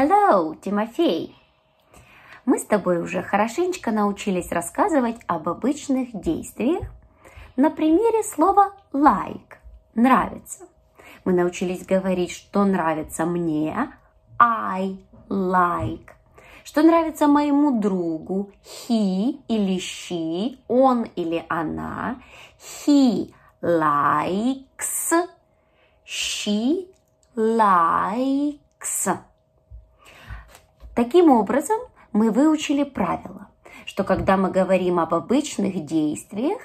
Hello, Тимофей! Мы с тобой уже хорошенечко научились рассказывать об обычных действиях на примере слова like – нравится. Мы научились говорить, что нравится мне – I like. Что нравится моему другу – he или she, он или она. He likes, she likes. Таким образом, мы выучили правило, что когда мы говорим об обычных действиях,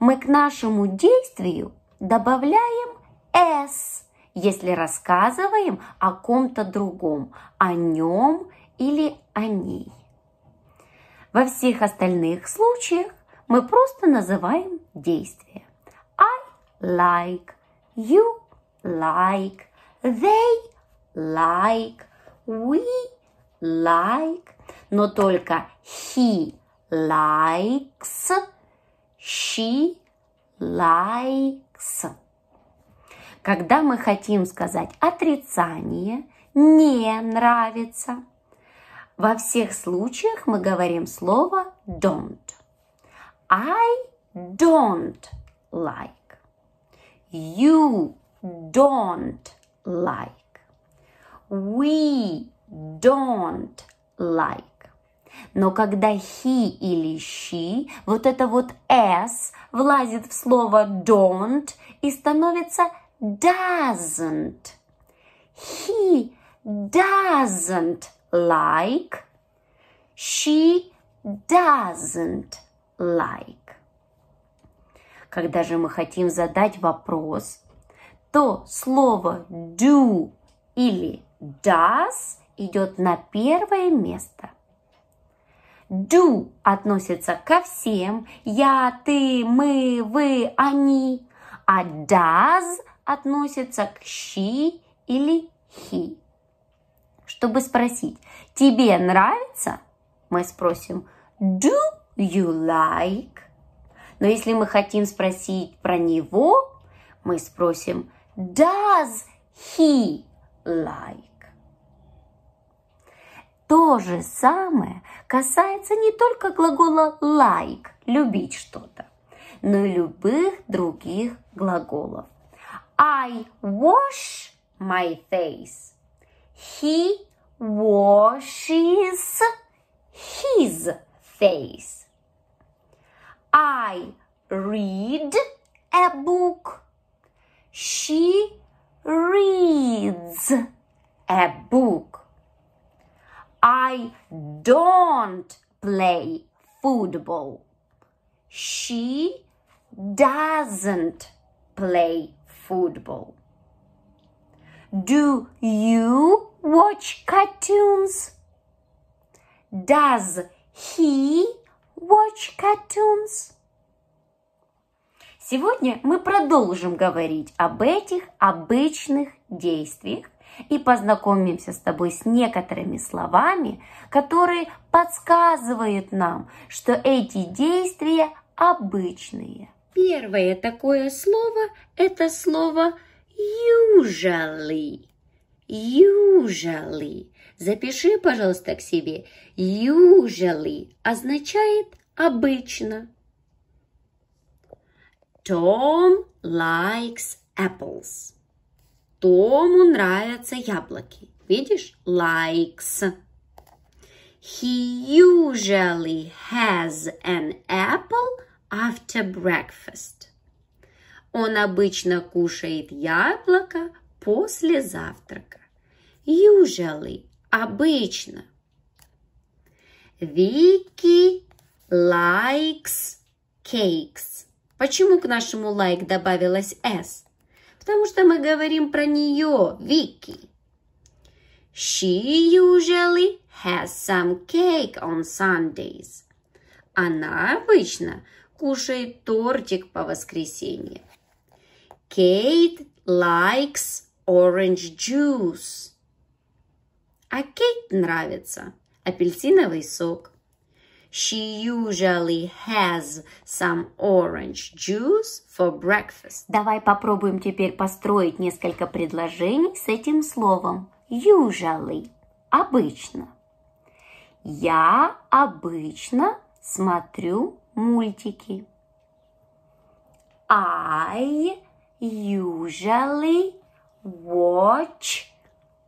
мы к нашему действию добавляем s, если рассказываем о ком-то другом, о нем или о ней. Во всех остальных случаях мы просто называем действие. I like, you like, they like, we like, но только he likes, she likes. Когда мы хотим сказать отрицание, не нравится, во всех случаях мы говорим слово don't. I don't like. You don't like. We don't like. Но когда he или she, вот это вот s влазит в слово don't и становится doesn't. He doesn't like. She doesn't like. Когда же мы хотим задать вопрос, то слово do или does идет на первое место. Do относится ко всем, я, ты, мы, вы, они, а does относится к she или he. Чтобы спросить, тебе нравится? Мы спросим, do you like? Но если мы хотим спросить про него, мы спросим, does he like? То же самое касается не только глагола like – любить что-то, но и любых других глаголов. I wash my face. He washes his face. I read a book. She reads a book. I don't play football. She doesn't play football. Do you watch cartoons? Does he watch cartoons? Сегодня мы продолжим говорить об этих обычных действиях и познакомимся с тобой с некоторыми словами, которые подсказывают нам, что эти действия обычные. Первое такое слово – это слово usually. Usually. Запиши, пожалуйста, к себе. Usually означает обычно. Tom likes apples. Тому нравятся яблоки. Видишь? Likes. He usually has an apple after breakfast. Он обычно кушает яблоко после завтрака. Usually – обычно. Вики likes cakes. Почему к нашему like добавилось s? Потому что мы говорим про нее, Вики. She usually has some cake on Sundays. Она обычно кушает тортик по воскресеньям. Kate likes orange juice. А Кейт нравится апельсиновый сок. She usually has some orange juice for breakfast. Давай попробуем теперь построить несколько предложений с этим словом. Usually. обычно. Я обычно смотрю мультики. I usually watch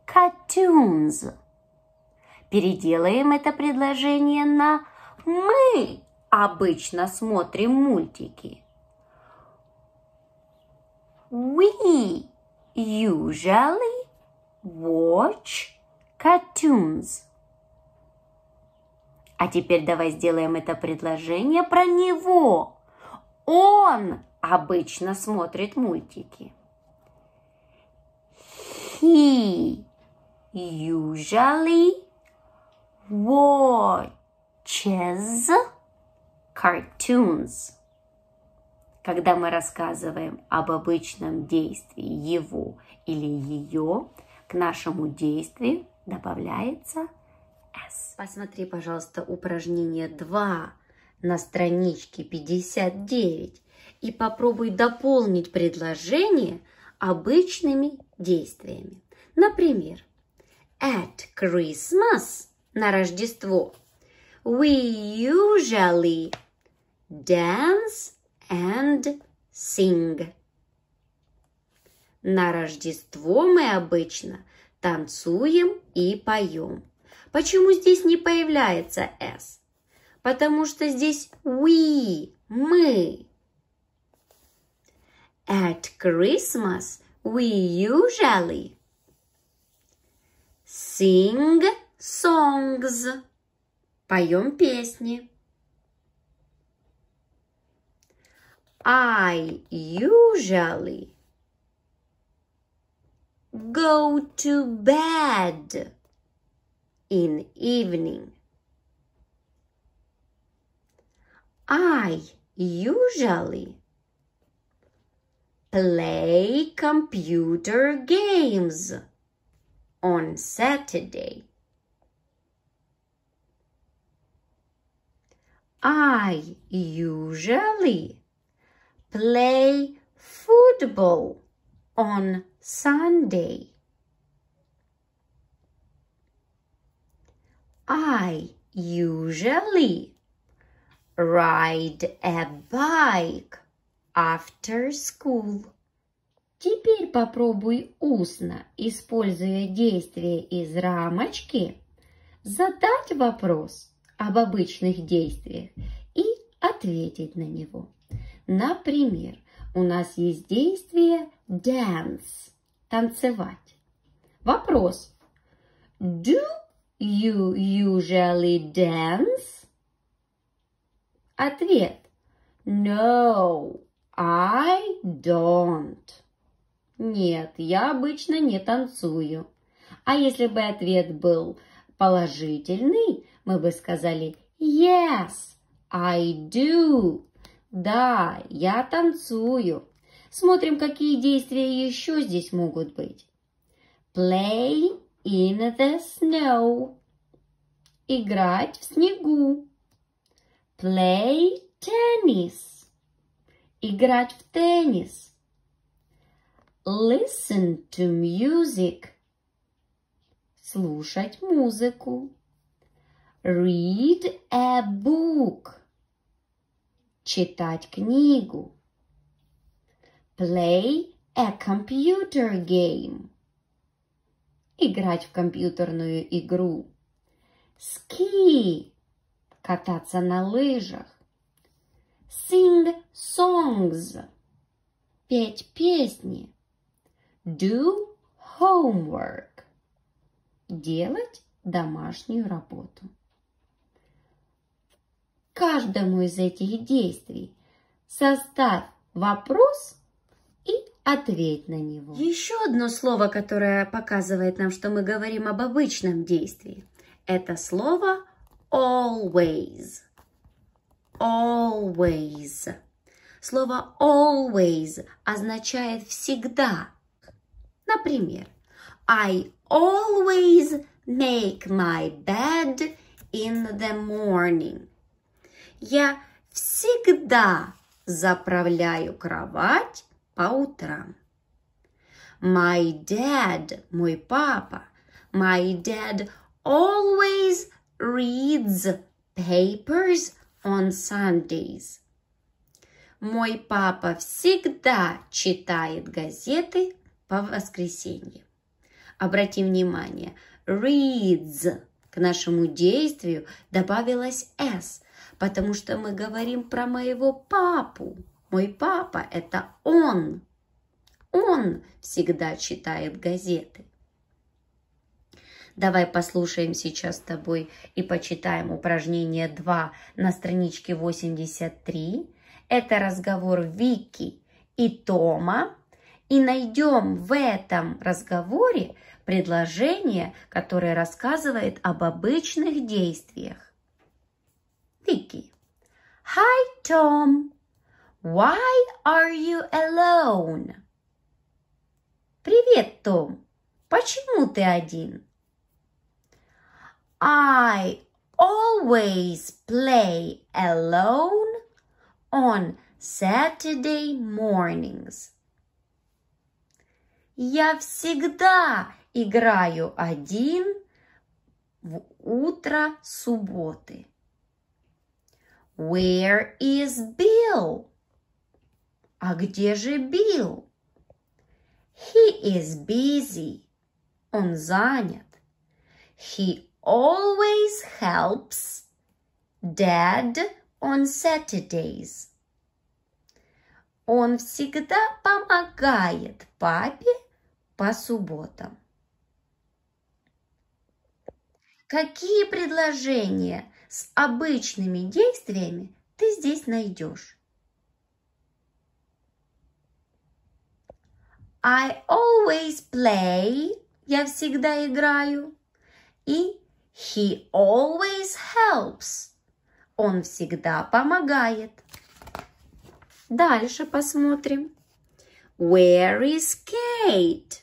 cartoons. Переделаем это предложение на мы обычно смотрим мультики. We usually watch cartoons. А теперь давай сделаем это предложение про него. Он обычно смотрит мультики. He usually watches cartoons. Когда мы рассказываем об обычном действии его или ее, к нашему действию добавляется S. Посмотри, пожалуйста, упражнение 2 на страничке 59 и попробуй дополнить предложение обычными действиями. Например, at Christmas на Рождество we usually dance and sing. На Рождество мы обычно танцуем и поем. Почему здесь не появляется S? Потому что здесь we, мы. At Christmas we usually sing songs. Поем песни. I usually go to bed in evening. I usually play computer games on Saturday. I usually play football on Sunday. I usually ride a bike after school. Теперь попробуй устно, используя действие из рамочки, задать вопрос об обычных действиях и ответить на него. Например, у нас есть действие dance – танцевать. Вопрос. Do you usually dance? Ответ. No, I don't. Нет, я обычно не танцую. А если бы ответ был положительный, мы бы сказали Yes, I do. Да, я танцую. Смотрим, какие действия еще здесь могут быть. Play in the snow. Играть в снегу. Play tennis. Играть в теннис. Listen to music. Слушать музыку. Read a book читать книгу. Play a computer game. Играть в компьютерную игру. Ski. Кататься на лыжах. Sing songs. Петь песни. Do homework. Делать домашнюю работу каждому из этих действий. Составь вопрос и ответь на него. Еще одно слово, которое показывает нам, что мы говорим об обычном действии, это слово always. Always. Слово always означает всегда. Например, I always make my bed in the morning. Я всегда заправляю кровать по утрам. My dad, мой папа, my dad always reads papers on Sundays. Мой папа всегда читает газеты по воскресеньям. Обратим внимание, reads к нашему действию добавилось s, потому что мы говорим про моего папу. Мой папа – это он. Он всегда читает газеты. Давай послушаем сейчас с тобой и почитаем упражнение 2 на страничке 83. Это разговор Вики и Тома. И найдем в этом разговоре предложение, которое рассказывает об обычных действиях. Вики. Hi, Tom. Why are you alone? Привет, Том. Почему ты один? I always play alone on Saturday mornings. Я всегда играю один в утро субботы. Where is Bill? А где же Билл? He is busy. Он занят. He always helps Dad on Saturdays. Он всегда помогает папе по субботам. Какие предложения с обычными действиями ты здесь найдешь? I always play. Я всегда играю. И he always helps. Он всегда помогает. Дальше посмотрим. Where is Kate?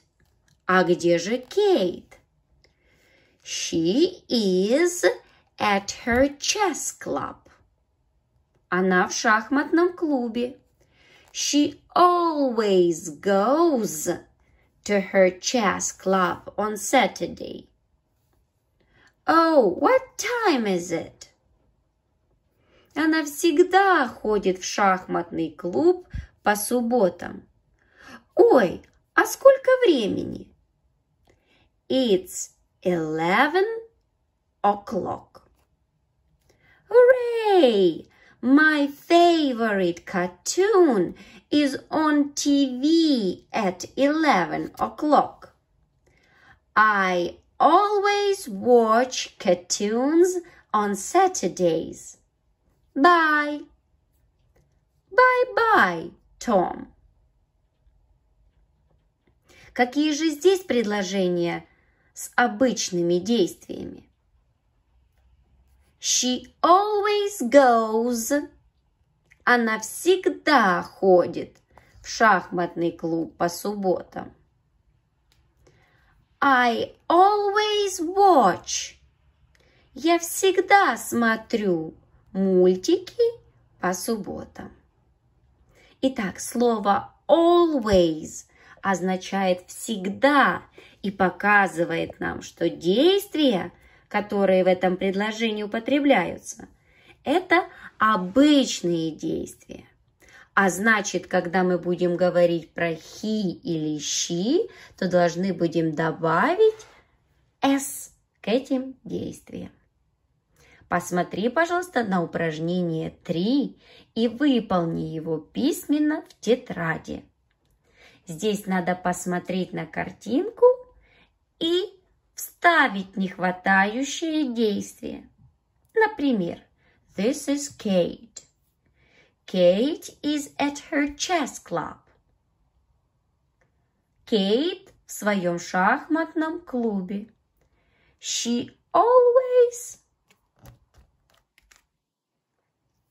А где же Кейт? She is at her chess club. Она в шахматном клубе. She always goes to her chess club on Saturday. Oh, what time is it? Она всегда ходит в шахматный клуб по субботам. Ой, а сколько времени? It's eleven o'clock. Hooray! My favorite cartoon is on TV at 11 o'clock. I always watch cartoons on Saturdays. Bye. Bye-bye, Tom. Какие же здесь предложения с обычными действиями? She always goes. Она всегда ходит в шахматный клуб по субботам. I always watch. Я всегда смотрю мультики по субботам. Итак, слово always означает всегда и показывает нам, что действия, которые в этом предложении употребляются, это обычные действия. А значит, когда мы будем говорить про he или she, то должны будем добавить s к этим действиям. Посмотри, пожалуйста, на упражнение 3 и выполни его письменно в тетради. Здесь надо посмотреть на картинку и вставить нехватающие действия. Например, This is Kate. Kate is at her chess club. Кейт в своем шахматном клубе. She always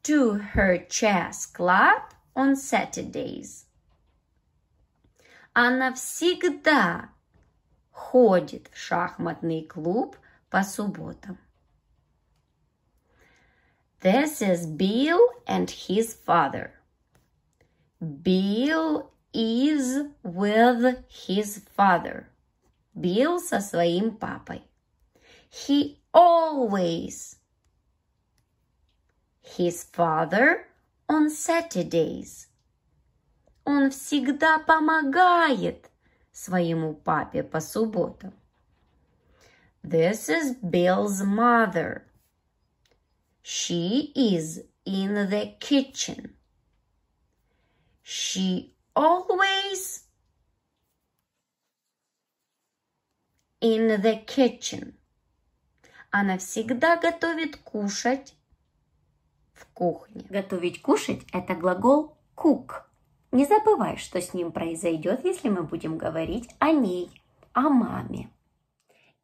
to her chess club on Saturdays. Она всегда ходит в шахматный клуб по субботам. This is Bill and his father. Bill is with his father. Bill со своим папой. He always. His father on Saturdays. Он всегда помогает своему папе по субботам. This is Bill's mother. She is in the kitchen. She always in the kitchen. Она всегда готовит кушать в кухне. Готовить кушать – это глагол cook. Не забывай, что с ним произойдет, если мы будем говорить о ней, о маме.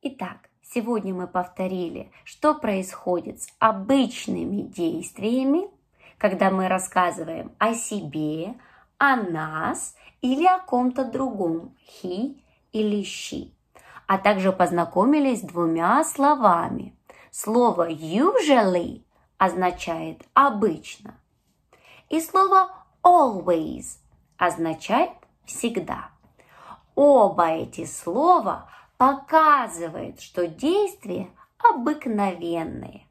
Итак, сегодня мы повторили, что происходит с обычными действиями, когда мы рассказываем о себе, о нас или о ком-то другом, he или she. А также познакомились с двумя словами. Слово usually означает обычно. И слово always означает всегда. Оба эти слова показывают, что действия обыкновенные.